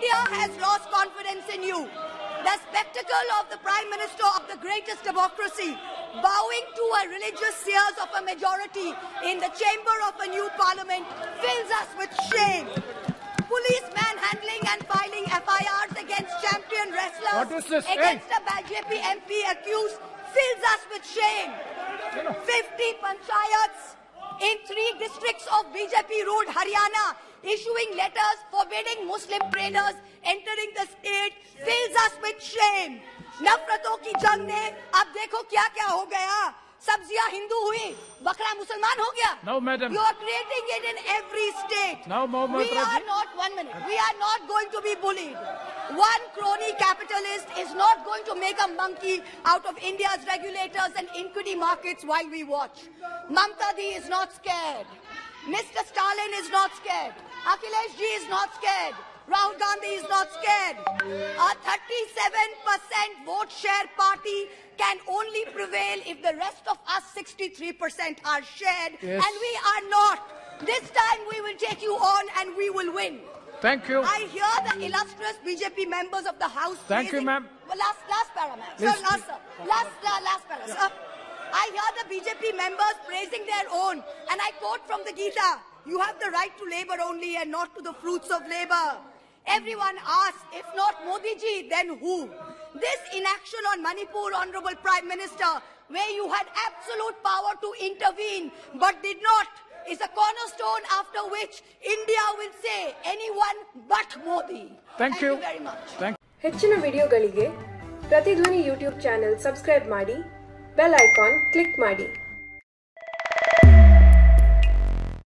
India has lost confidence in you. The spectacle of the Prime Minister of the greatest democracy bowing to a religious seers of a majority in the chamber of a new parliament fills us with shame. Police manhandling and filing FIRs against champion wrestlers What is this? Hey! against a BJP MP accused fills us with shame. 50 panchayats in three districts of BJP ruled Haryana issuing letters forbidding Muslim trainers entering the state fills us with shame. नफरतों की जंग ने अब देखो क्या क्या हो गया। सब्ज़ियाँ हिंदू हुई बकरा मुसलमान हो गया। No madam you are creating it in every state no Mohammed we are not one minute we are not going to be bullied One crony capitalist is not going to make a monkey out of India's regulators and equity markets while we watch. Mamta Di is not scared. Mr. Stalin is not scared. Akhilesh Ji is not scared. Rahul Gandhi is not scared. A 37% vote share party can only prevail if the rest of us 63% are shared Yes. and we are not. This time we will take you on and we will win. Thank you. I hear the illustrious BJP members of the House. Thank you, ma'am. Well, last, last para, ma'am. Sir, last, sir. Last, uh, last para, sir. I hear the BJP members praising their own, and I quote from the Gita: "You have the right to labor only, and not to the fruits of labor." Everyone asks, if not Modi ji, then who? This inaction on Manipur, Honorable Prime Minister, where you had absolute power to intervene but did not, is a cornerstone after which India will say anyone but Modi. Thank you. very much. Thank ಹೆಚ್ಚಿನ ವಿಡಿಯೋಗಳಿಗೆ Prathidhvani YouTube channel subscribe ಮಾಡಿ bell icon click ಮಾಡಿ